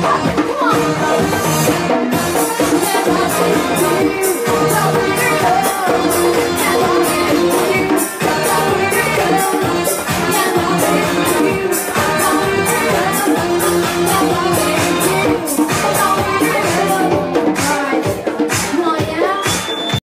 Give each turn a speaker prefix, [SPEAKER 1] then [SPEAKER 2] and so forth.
[SPEAKER 1] Bye.